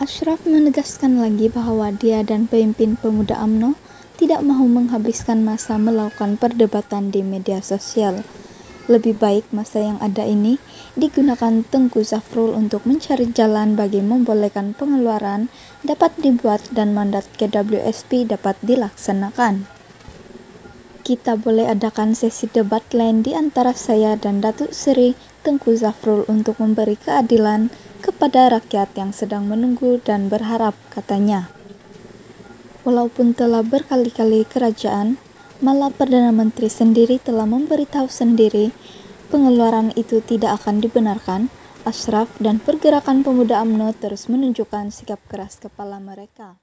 Ashraf menegaskan lagi bahwa dia dan pemimpin pemuda AMNO tidak mau menghabiskan masa melakukan perdebatan di media sosial. Lebih baik masa yang ada ini digunakan Tengku Zafrul untuk mencari jalan bagi membolehkan pengeluaran dapat dibuat dan mandat KWSP dapat dilaksanakan. Kita boleh adakan sesi debat lain di antara saya dan Datuk Seri Tengku Zafrul untuk memberi keadilan kepada rakyat yang sedang menunggu dan berharap, katanya. Walaupun telah berkali-kali kerajaan, malah Perdana Menteri sendiri telah memberitahu sendiri pengeluaran itu tidak akan dibenarkan, Ashraf dan pergerakan pemuda AMNO terus menunjukkan sikap keras kepala mereka.